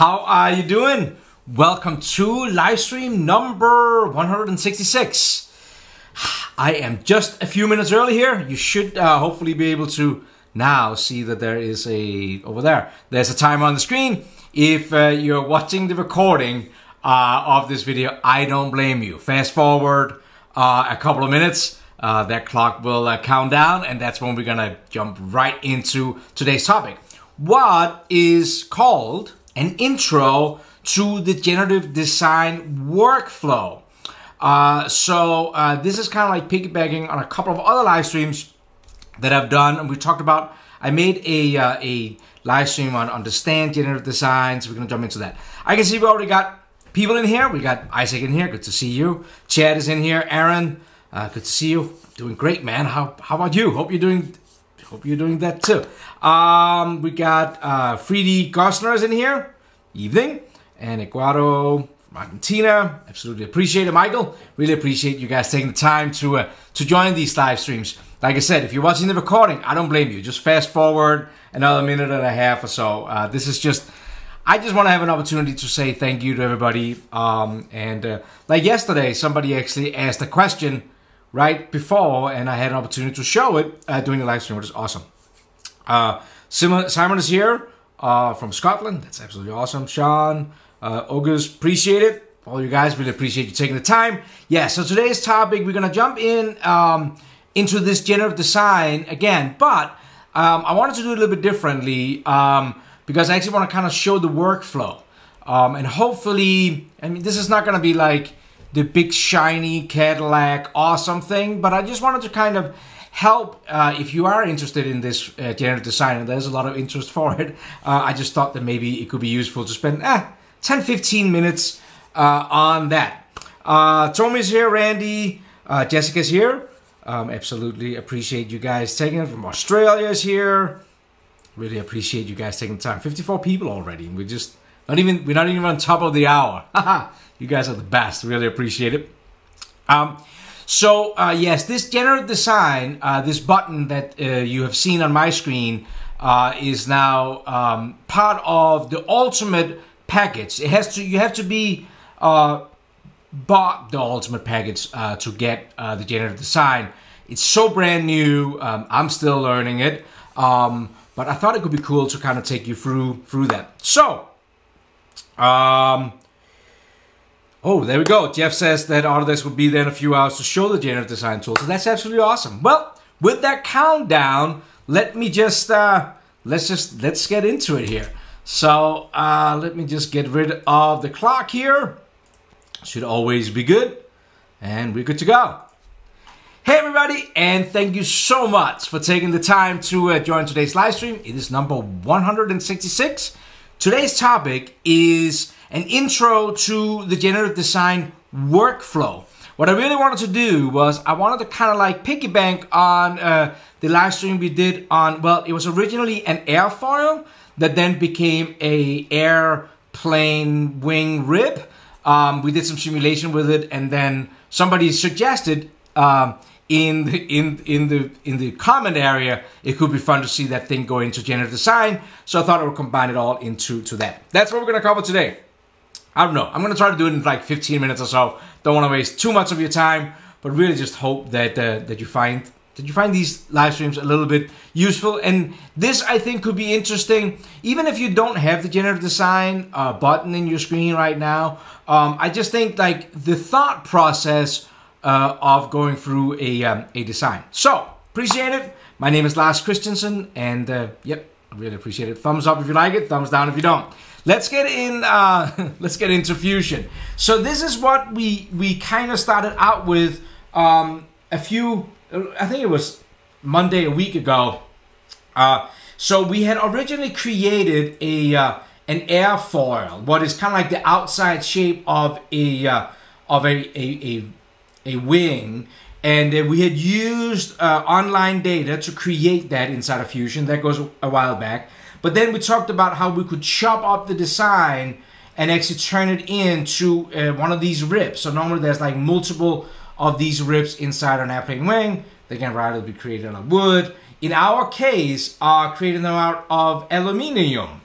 How are you doing? Welcome to live stream number 166. I am just a few minutes early here. You should uh, hopefully be able to now see that there is a over there. There's a timer on the screen. If uh, you're watching the recording uh, of this video, I don't blame you. Fast forward uh, a couple of minutes. Uh, that clock will uh, count down, and that's when we're gonna jump right into today's topic. What is called an intro to the generative design workflow. Uh, so uh, this is kind of like piggybacking on a couple of other live streams that I've done, and we talked about. I made a uh, a live stream on understand generative design, so we're gonna jump into that. I can see we already got people in here. We got Isaac in here. Good to see you. Chad is in here. Aaron, uh, good to see you. Doing great, man. How how about you? Hope you're doing hope you're doing that too. Um, we got uh, 3D Gosner is in here. Evening and Ecuador from Argentina. Absolutely appreciate it, Michael. Really appreciate you guys taking the time to uh, to join these live streams. Like I said, if you're watching the recording, I don't blame you. Just fast forward another minute and a half or so. Uh, this is just. I just want to have an opportunity to say thank you to everybody. Um, and uh, like yesterday, somebody actually asked a question right before, and I had an opportunity to show it uh, during the live stream, which is awesome. Uh, Simon, Simon is here uh, from Scotland. That's absolutely awesome. Sean, uh, August, appreciate it. All you guys really appreciate you taking the time. Yeah, so today's topic, we're going to jump in um, into this generative design again, but um, I wanted to do it a little bit differently um, because I actually want to kind of show the workflow. Um, and hopefully, I mean, this is not going to be like the big shiny Cadillac awesome thing, but I just wanted to kind of help uh, if you are interested in this uh, generative design and there's a lot of interest for it uh, i just thought that maybe it could be useful to spend eh, 10 15 minutes uh, on that. Uh, tommy's here randy uh, jessica's here. Um, absolutely appreciate you guys taking it from australia's here. Really appreciate you guys taking time. 54 people already and we're just not even we're not even on top of the hour you guys are the best really appreciate it um, so uh, yes, this generative design, uh, this button that uh, you have seen on my screen uh, is now um, part of the ultimate package. It has to, you have to be uh, bought the ultimate package uh, to get the generative design. It's so brand new. Um, I'm still learning it, um, but I thought it could be cool to kind of take you through through that. So. Um, Oh, there we go. Jeff says that Autodesk will be there in a few hours to show the generative design tool. So that's absolutely awesome. Well, with that countdown, let me just uh, let's just let's get into it here. So uh, let me just get rid of the clock here. Should always be good, and we're good to go. Hey everybody, and thank you so much for taking the time to uh, join today's live stream. It is number 166. Today's topic is an intro to the generative design workflow. What I really wanted to do was I wanted to kind of like piggyback on uh, the live stream we did on, well, it was originally an airfoil that then became a airplane wing rib. Um, we did some simulation with it and then somebody suggested um, in the in in the in the comment area, it could be fun to see that thing go into generative design. So I thought I would combine it all into to that. That's what we're gonna cover today. I don't know. I'm gonna try to do it in like 15 minutes or so. Don't want to waste too much of your time, but really just hope that uh, that you find that you find these live streams a little bit useful. And this I think could be interesting, even if you don't have the generative design uh, button in your screen right now. Um, I just think like the thought process uh, of going through a, um, a design. So, appreciate it. My name is Lars Christensen, and uh, yep, I really appreciate it. Thumbs up if you like it, thumbs down if you don't. Let's get in. Uh, let's get into Fusion. So this is what we we kind of started out with um, a few. I think it was Monday a week ago. Uh, so we had originally created a uh, an airfoil, what is kind of like the outside shape of a uh, of a, a, a a wing and we had used uh, online data to create that inside of Fusion. That goes a while back. But then we talked about how we could chop up the design and actually turn it into uh, one of these ribs. So normally there's like multiple of these ribs inside an airplane wing. They can rather be created out of wood. In our case, are uh, creating them out of aluminium.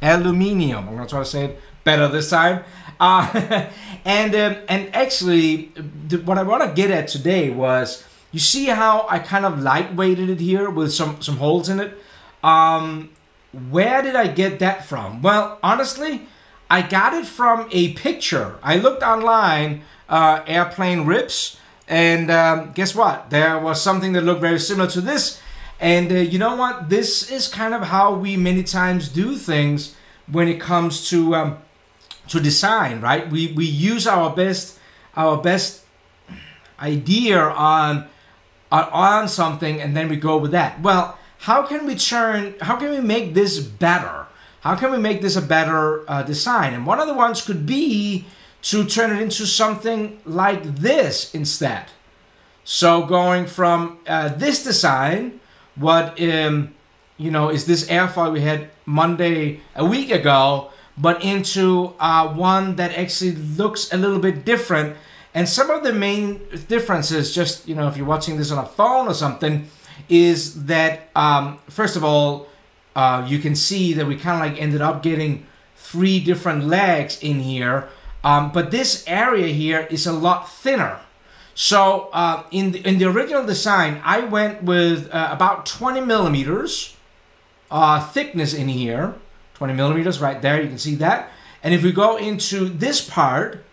aluminium. I'm gonna try to say it better this time. Uh, and um, and actually, the, what I want to get at today was you see how I kind of lightweighted it here with some some holes in it. Um, where did I get that from? Well, honestly, I got it from a picture. I looked online, uh, airplane ribs, and um, guess what? There was something that looked very similar to this. And uh, you know what? This is kind of how we many times do things when it comes to um, to design, right? We we use our best our best idea on on, on something, and then we go with that. Well, how can we turn? How can we make this better? How can we make this a better uh, design? And one of the ones could be to turn it into something like this instead. So going from uh, this design, what um, you know is this airfoil we had Monday a week ago, but into uh, one that actually looks a little bit different. And some of the main differences, just you know, if you're watching this on a phone or something, is that um, first of all, uh, you can see that we kind of like ended up getting three different legs in here, um, but this area here is a lot thinner. So uh, in the, in the original design, I went with uh, about 20 millimeters uh, thickness in here, 20 millimeters right there. You can see that. And if we go into this part,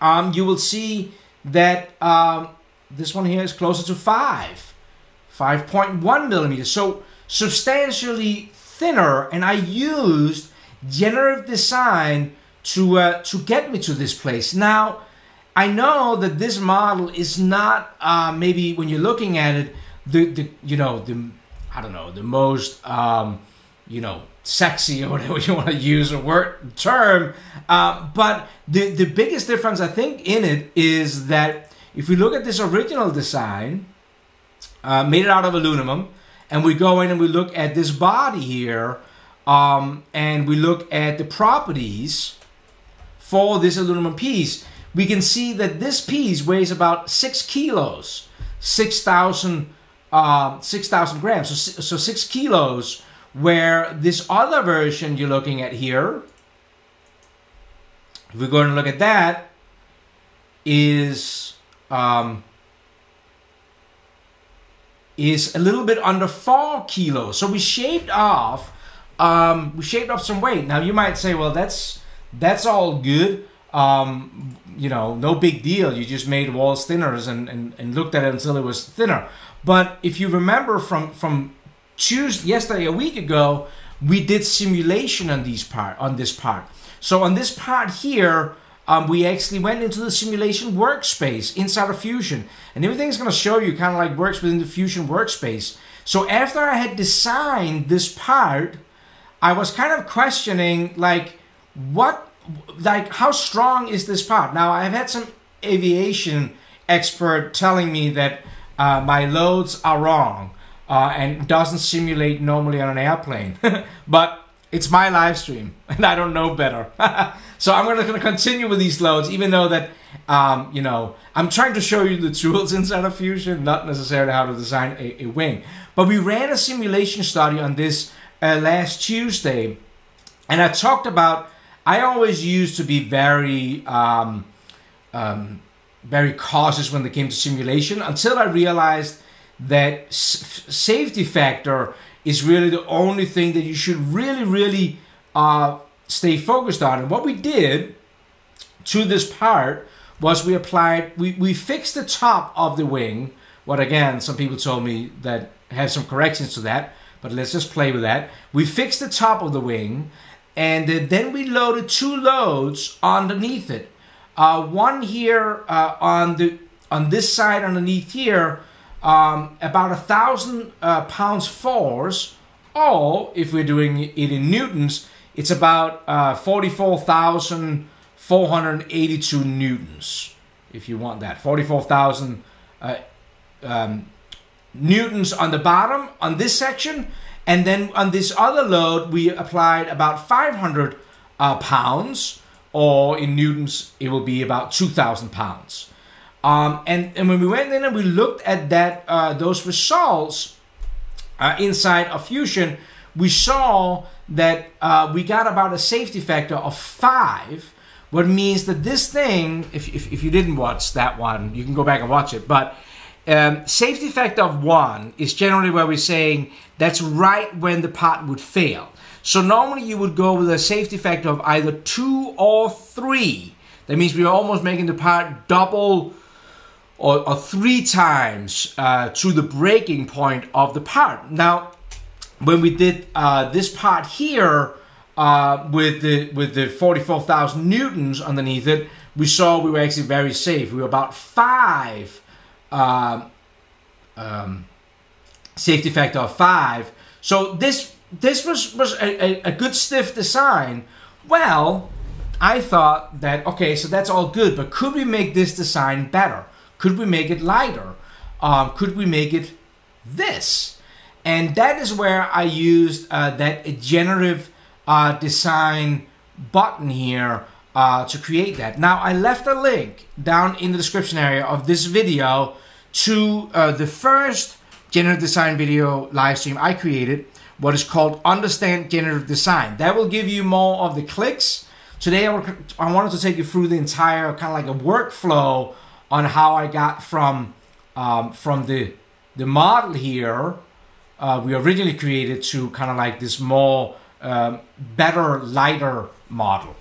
um, you will see that um, this one here is closer to 5, 5.1 millimeters. So substantially thinner. And I used generative design to, uh, to get me to this place. Now, I know that this model is not uh, maybe when you're looking at it, the, the you know, the, I don't know, the most, um, you know, sexy or whatever you want to use a word term. Uh, but the the biggest difference I think in it is that if we look at this original design, uh, made it out of aluminum, and we go in and we look at this body here, um, and we look at the properties for this aluminum piece, we can see that this piece weighs about six kilos, six thousand uh, six thousand grams, so so six kilos where this other version you're looking at here, if we go and look at that, is um, is a little bit under four kilos. So we shaved off um, we shaved off some weight. Now you might say, well, that's that's all good. Um, you know, no big deal. You just made walls thinners and, and, and looked at it until it was thinner. But if you remember from from Tuesday, yesterday, a week ago, we did simulation on these part on this part. So on this part here, um, we actually went into the simulation workspace inside of Fusion, and everything's going to show you kind of like works within the Fusion workspace. So after I had designed this part, I was kind of questioning like what, like how strong is this part? Now I've had some aviation expert telling me that uh, my loads are wrong uh, and doesn't simulate normally on an airplane. but it's my live stream and I don't know better. so I'm gonna, gonna continue with these loads, even though that, um, you know, I'm trying to show you the tools inside of Fusion, not necessarily how to design a, a wing. But we ran a simulation study on this uh, last Tuesday, and I talked about, I always used to be very, um, um, very cautious when it came to simulation until I realized that safety factor is really the only thing that you should really, really uh, stay focused on. And what we did to this part was we applied, we, we fixed the top of the wing. What again, some people told me that have some corrections to that, but let's just play with that. We fixed the top of the wing and then we loaded two loads underneath it. Uh, one here uh, on the on this side underneath here um, about a thousand uh, pounds force, or if we're doing it in newtons, it's about uh, 44,482 newtons, if you want that. 44,000 uh, um, newtons on the bottom on this section, and then on this other load, we applied about 500 uh, pounds, or in newtons, it will be about 2,000 pounds. Um, and, and when we went in and we looked at that uh, those results uh, inside of Fusion, we saw that uh, we got about a safety factor of 5, what means that this thing, if, if, if, you didn't watch that one, you can go back and watch it, but um, safety factor of 1 is generally where we're saying that's right when the part would fail. So normally you would go with a safety factor of either 2 or 3. That means we're almost making the part double or, or three times uh, to the breaking point of the part. Now, when we did uh, this part here uh, with the with the 44,000 newtons underneath it, we saw we were actually very safe. We were about five um, um, safety factor of five. So this this was was a, a, a good stiff design. Well, I thought that okay, so that's all good, but could we make this design better? Could we make it lighter? Um, could we make it this? And that is where I used uh, that generative uh, design button here uh, to create that. Now I left a link down in the description area of this video to uh, the first generative design video live stream I created, what is called Understand Generative Design. That will give you more of the clicks. Today I wanted to take you through the entire kind of like a workflow on how I got from um, from the the model here uh, we originally created to kind of like this more um, better lighter model.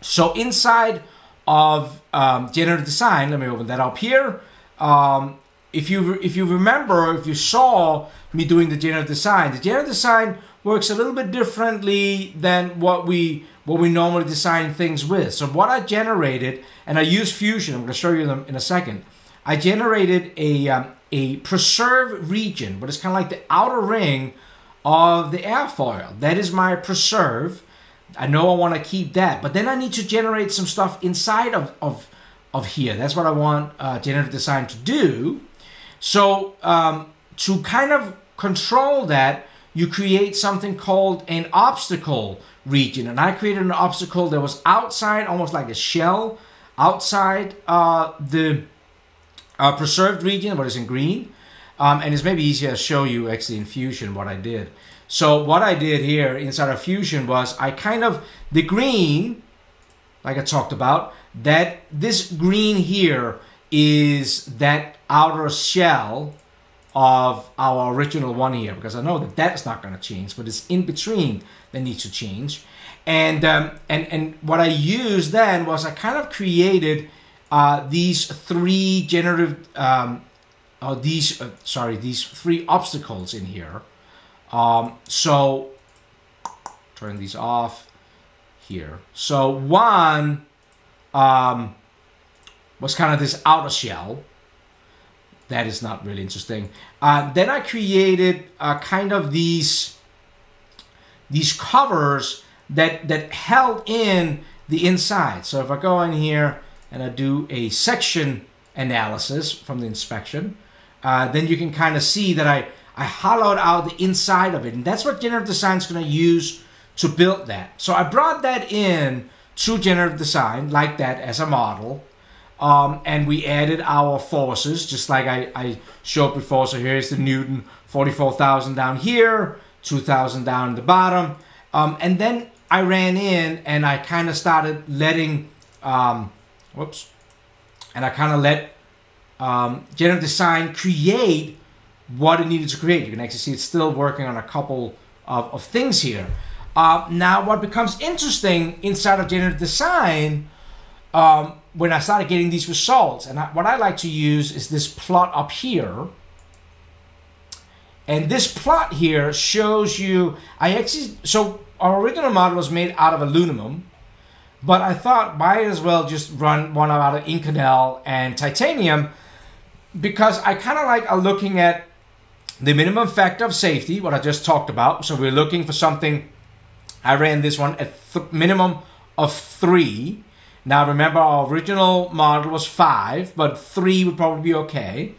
So inside of um, generative design, let me open that up here. Um, if you if you remember, if you saw me doing the generative design, the generative design works a little bit differently than what we what we normally design things with. So what I generated, and I use Fusion, I'm going to show you them in a second. I generated a, um, a preserve region, but it's kind of like the outer ring of the airfoil. That is my preserve. I know I want to keep that, but then I need to generate some stuff inside of, of, of here. That's what I want uh, generative design to do. So um, to kind of control that, you create something called an obstacle region. And I created an obstacle that was outside, almost like a shell, outside uh, the uh, preserved region, what is in green. Um, and it's maybe easier to show you actually in Fusion what I did. So what I did here inside of Fusion was I kind of, the green, like I talked about, that this green here is that outer shell of our original one here because I know that that's not going to change, but it's in between that needs to change. And um, and and what I used then was I kind of created uh, these three generative, um, uh, these uh, sorry, these three obstacles in here. Um, so turn these off here. So one um, was kind of this outer shell that is not really interesting. Uh, then I created uh, kind of these these covers that that held in the inside. So if I go in here and I do a section analysis from the inspection, uh, then you can kind of see that I I hollowed out the inside of it, and that's what generative design is going to use to build that. So I brought that in to generative design like that as a model um, and we added our forces, just like I, I showed before. So here's the Newton, 44,000 down here, 2,000 down the bottom. Um, and then I ran in and I kind of started letting, um, whoops, and I kind of let um, generative design create what it needed to create. You can actually see it's still working on a couple of, of things here. Uh, now, what becomes interesting inside of generative design um, when I started getting these results, and I, what I like to use is this plot up here. And this plot here shows you, I actually, so our original model was made out of aluminum, but I thought might as well just run one out of Inconel and titanium because I kind of like uh, looking at the minimum factor of safety, what I just talked about. So we're looking for something, I ran this one at minimum of three. Now remember our original model was five, but three would probably be okay.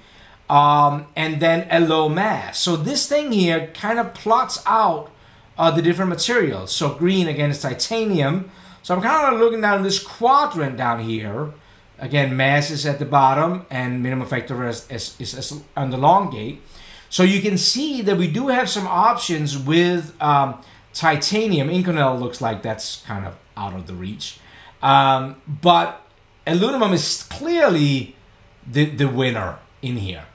Um, and then a low mass. So this thing here kind of plots out uh, the different materials. So green again is titanium. So I'm kind of looking down this quadrant down here. Again, mass is at the bottom and minimum factor is, is, is, on the long gate. So you can see that we do have some options with um, titanium, Inconel looks like that's kind of out of the reach. Um, but aluminum is clearly the, the winner in here.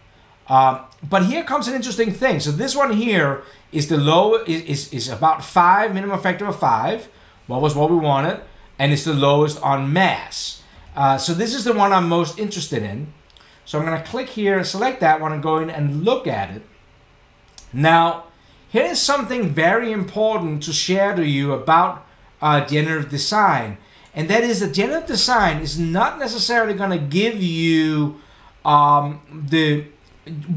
Um, but here comes an interesting thing. So this one here is the low is, is, is about five, minimum factor of five. What was what we wanted, and it's the lowest on mass. Uh, so this is the one I'm most interested in. So I'm going to click here and select that one and go in and look at it. Now, here is something very important to share to you about uh, generative design. And that is that generative design is not necessarily going to give you um, the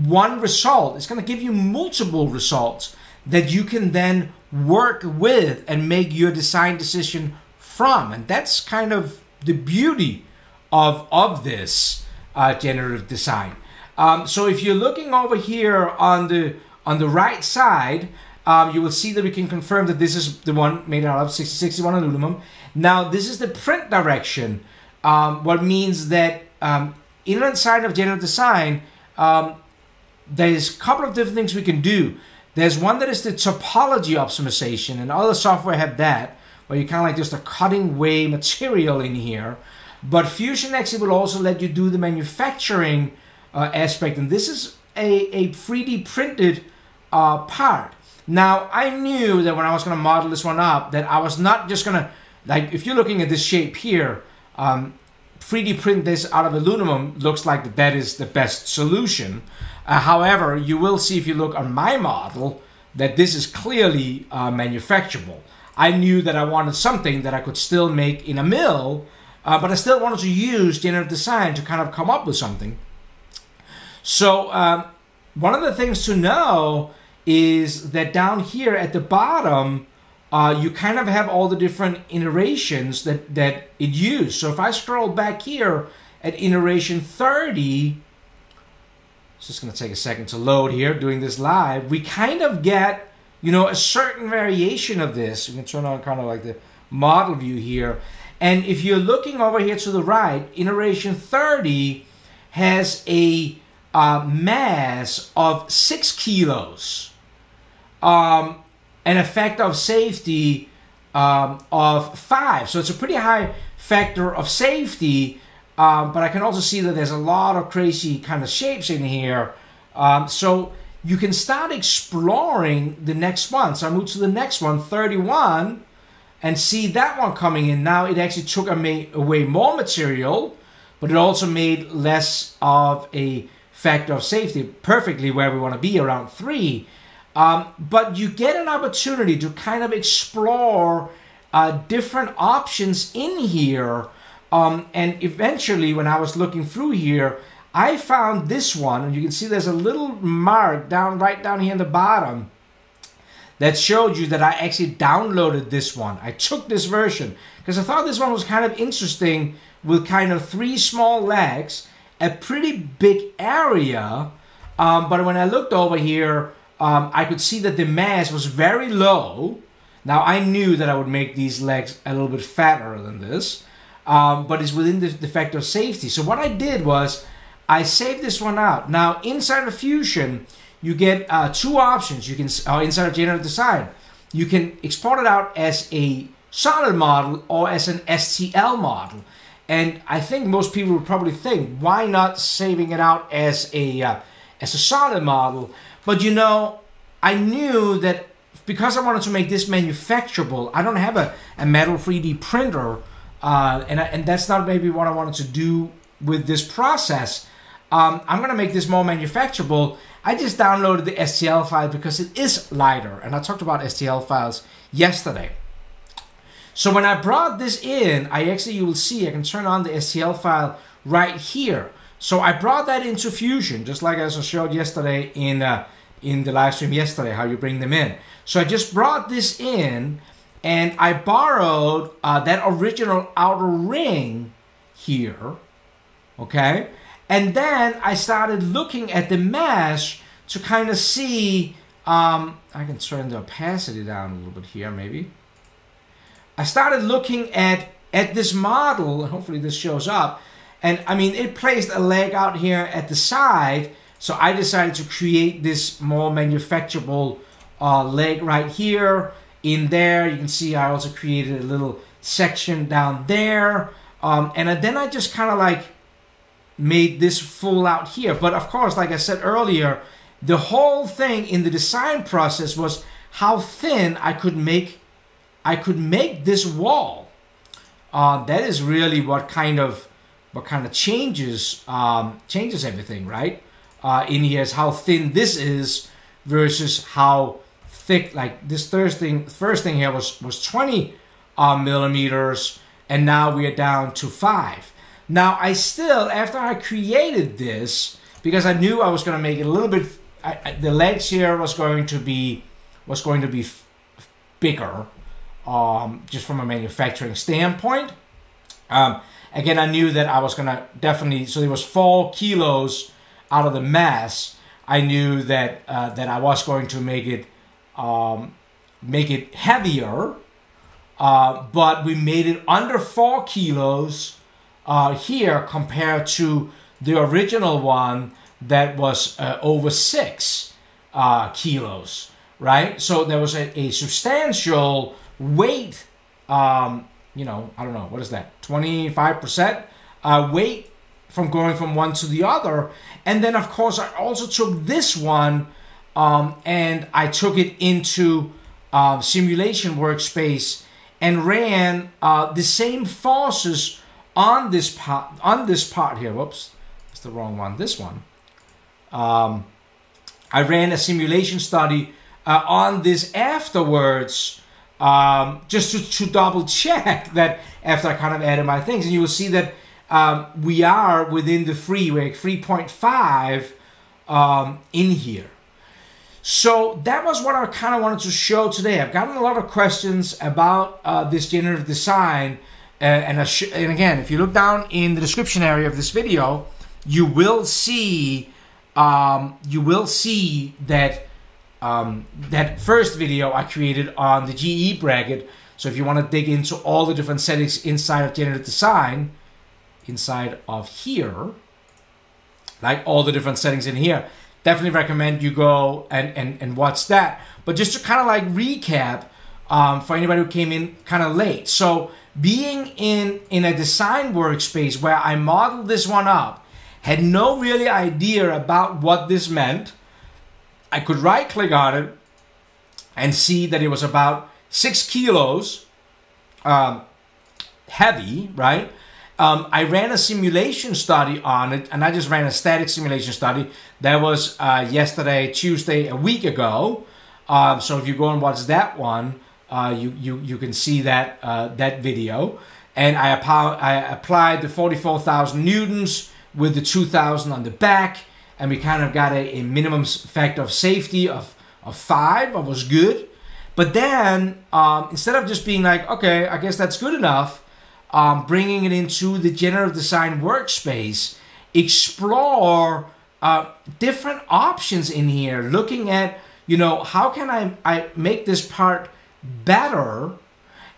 one result. It's going to give you multiple results that you can then work with and make your design decision from. And that's kind of the beauty of, of this uh, generative design. Um, so if you're looking over here on the on the right side, um, you will see that we can confirm that this is the one made out of 6061 aluminum. Now this is the print direction, um, what means that um, inside of generative design, um, there's a couple of different things we can do. There's one that is the topology optimization, and other software have that, where you kind of like just a cutting away material in here. But Fusion X will also let you do the manufacturing uh, aspect, and this is a, a 3D printed uh, part. Now, I knew that when I was going to model this one up, that I was not just going to, like, if you're looking at this shape here, um, 3D print this out of aluminum looks like that is the best solution. Uh, however, you will see if you look on my model that this is clearly uh, manufacturable. I knew that I wanted something that I could still make in a mill, uh, but I still wanted to use generative design to kind of come up with something. So um, one of the things to know is that down here at the bottom, uh, you kind of have all the different iterations that, that it used. So if I scroll back here at iteration 30, it's just going to take a second to load here, doing this live, we kind of get, you know, a certain variation of this. We can turn on kind of like the model view here. And if you're looking over here to the right, iteration 30 has a uh, mass of six kilos, um, an effect of safety um, of five. So it's a pretty high factor of safety, um, but I can also see that there's a lot of crazy kind of shapes in here. Um, so you can start exploring the next one. So I move to the next one, 31 and see that one coming in. Now it actually took away more material, but it also made less of a factor of safety, perfectly where we want to be, around three. Um, but you get an opportunity to kind of explore uh, different options in here. Um, and eventually, when I was looking through here, I found this one, and you can see there's a little mark down right down here in the bottom that showed you that I actually downloaded this one. I took this version because I thought this one was kind of interesting with kind of three small legs, a pretty big area. Um, but when I looked over here, um, I could see that the mass was very low. Now I knew that I would make these legs a little bit fatter than this, um, but it's within the, the factor of safety. So what I did was I saved this one out. Now inside of Fusion, you get uh, two options. You can uh, inside of generative design, you can export it out as a solid model or as an STL model. And I think most people would probably think, why not saving it out as a uh, as a solid model? But you know, I knew that because I wanted to make this manufacturable, I don't have a, a metal 3D printer, uh, and I, and that's not maybe what I wanted to do with this process. Um, I'm going to make this more manufacturable, I just downloaded the STL file because it is lighter, and I talked about STL files yesterday. So when I brought this in, I actually, you will see, I can turn on the STL file right here. So I brought that into Fusion, just like as I showed yesterday in, uh, in the live stream yesterday, how you bring them in. So I just brought this in, and I borrowed uh, that original outer ring here, okay? And then I started looking at the mesh to kind of see, um, I can turn the opacity down a little bit here maybe. I started looking at, at this model, hopefully this shows up, and I mean, it placed a leg out here at the side, so I decided to create this more manufacturable uh, leg right here, in there. You can see I also created a little section down there. Um, and then I just kind of like made this full out here. But of course, like I said earlier, the whole thing in the design process was how thin I could make I could make this wall. Uh, that is really what kind of what kind of changes um, changes everything, right? Uh, in here is how thin this is versus how thick. Like this first thing, first thing here was was 20 uh, millimeters, and now we are down to five. Now I still, after I created this, because I knew I was going to make it a little bit, I, I, the legs here was going to be was going to be bigger, um, just from a manufacturing standpoint. Um, again, I knew that I was gonna definitely. So there was four kilos out of the mass. I knew that uh, that I was going to make it um, make it heavier, uh, but we made it under four kilos uh, here compared to the original one that was uh, over six uh, kilos, right? So there was a, a substantial weight, um, you know, I don't know, what is that, 25% uh, weight from going from one to the other. And then, of course, I also took this one um, and I took it into uh, simulation workspace and ran uh, the same forces on this part on this part here. Whoops, it's the wrong one. This one. Um, I ran a simulation study uh, on this afterwards, um, just to, to double check that after I kind of added my things, and you will see that um, we are within the free, we're 3.5 um, in here. So that was what I kind of wanted to show today. I've gotten a lot of questions about uh, this generative design. Uh, and, and again, if you look down in the description area of this video, you will see um, you will see that um, that first video I created on the GE bracket. So if you want to dig into all the different settings inside of generative design, inside of here, like all the different settings in here, definitely recommend you go and, and, and watch that. But just to kind of like recap um, for anybody who came in kind of late. So being in, in a design workspace where I modeled this one up, had no really idea about what this meant. I could right click on it and see that it was about six kilos um, heavy, right? Um, I ran a simulation study on it, and I just ran a static simulation study. That was uh, yesterday, Tuesday, a week ago. Um, so if you go and watch that one, uh, you, you you can see that uh, that video. And I, I applied the 44,000 newtons with the 2000 on the back, and we kind of got a, a minimum factor of safety of, of five. That was good. But then um, instead of just being like, okay, I guess that's good enough um, bringing it into the generative design workspace, explore uh, different options in here, looking at, you know, how can I, I make this part better?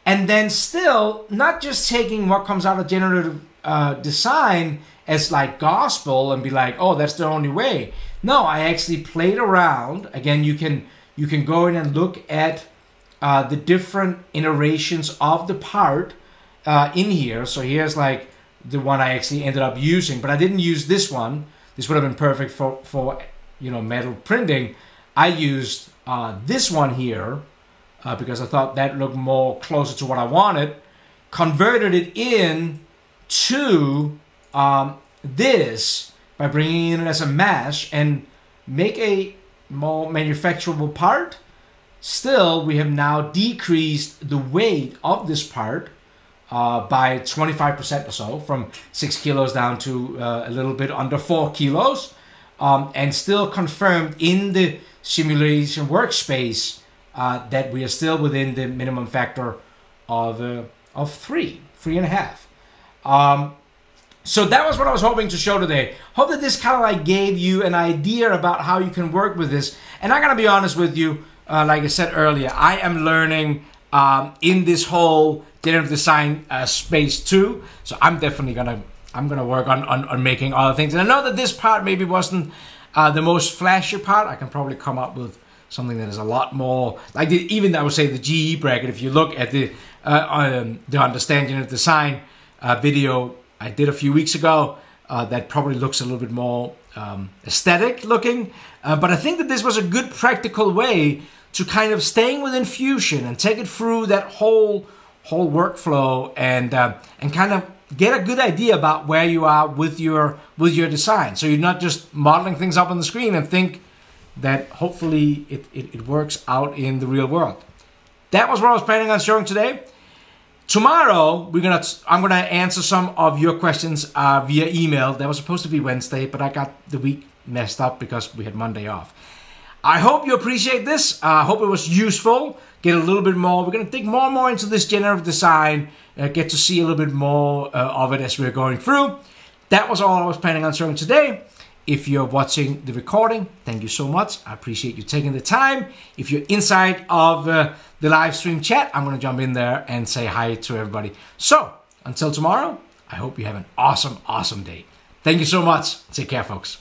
And then still not just taking what comes out of generative uh, design as like gospel and be like, oh, that's the only way. No, I actually played around. Again, you can you can go in and look at uh, the different iterations of the part uh, in here. So here's like the one I actually ended up using, but I didn't use this one. This would have been perfect for, for you know, metal printing. I used uh, this one here uh, because I thought that looked more closer to what I wanted. Converted it in to um, this by bringing it as a mesh and make a more manufacturable part. Still, we have now decreased the weight of this part uh, by 25% or so, from six kilos down to uh, a little bit under four kilos, um, and still confirmed in the simulation workspace uh, that we are still within the minimum factor of, uh, of three, three and a half. Um, so that was what I was hoping to show today. Hope that this kind of like gave you an idea about how you can work with this. And I gotta be honest with you, uh, like I said earlier, I am learning um, in this whole generative design uh, space too. So I'm definitely gonna I'm gonna work on, on, on making other things. And I know that this part maybe wasn't uh, the most flashy part. I can probably come up with something that is a lot more like the, even I would say the GE bracket. If you look at the uh, um, the understanding of design uh, video I did a few weeks ago, uh, that probably looks a little bit more um, aesthetic looking. Uh, but I think that this was a good practical way to kind of staying within Fusion and take it through that whole whole workflow and uh, and kind of get a good idea about where you are with your with your design. So you're not just modeling things up on the screen and think that hopefully it, it, it works out in the real world. That was what I was planning on showing today. Tomorrow we're gonna I'm gonna answer some of your questions uh, via email. That was supposed to be Wednesday, but I got the week messed up because we had Monday off. I hope you appreciate this. I uh, hope it was useful. Get a little bit more. We're going to dig more and more into this generative design. Uh, get to see a little bit more uh, of it as we're going through. That was all I was planning on showing today. If you're watching the recording, thank you so much. I appreciate you taking the time. If you're inside of uh, the live stream chat, I'm going to jump in there and say hi to everybody. So, until tomorrow, I hope you have an awesome, awesome day. Thank you so much. Take care, folks.